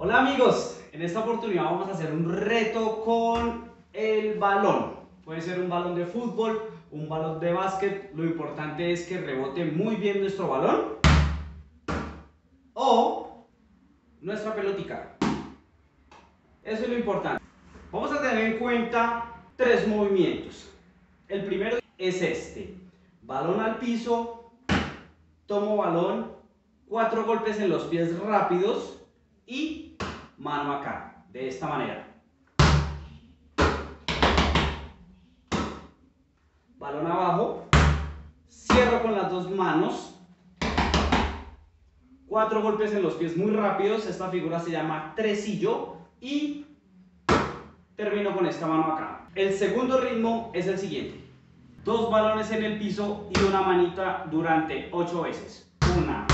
Hola amigos, en esta oportunidad vamos a hacer un reto con el balón. Puede ser un balón de fútbol, un balón de básquet. Lo importante es que rebote muy bien nuestro balón o nuestra pelotica. Eso es lo importante. Vamos a tener en cuenta tres movimientos. El primero es este. Balón al piso, tomo balón, cuatro golpes en los pies rápidos y mano acá, de esta manera. Balón abajo, cierro con las dos manos, cuatro golpes en los pies muy rápidos, esta figura se llama tresillo y termino con esta mano acá. El segundo ritmo es el siguiente. Dos balones en el piso y una manita durante ocho veces. Una.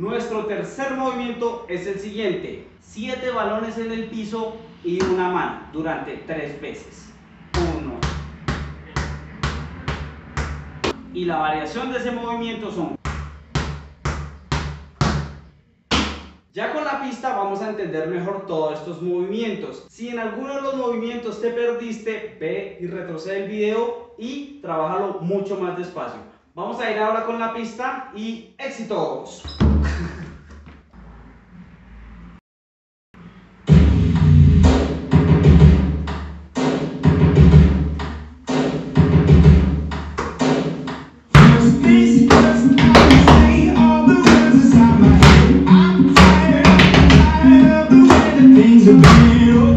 Nuestro tercer movimiento es el siguiente. Siete balones en el piso y una mano durante tres veces. Uno. Y la variación de ese movimiento son Ya con la pista vamos a entender mejor todos estos movimientos. Si en alguno de los movimientos te perdiste, ve y retrocede el video y trabájalo mucho más despacio. Vamos a ir ahora con la pista y éxitos. you.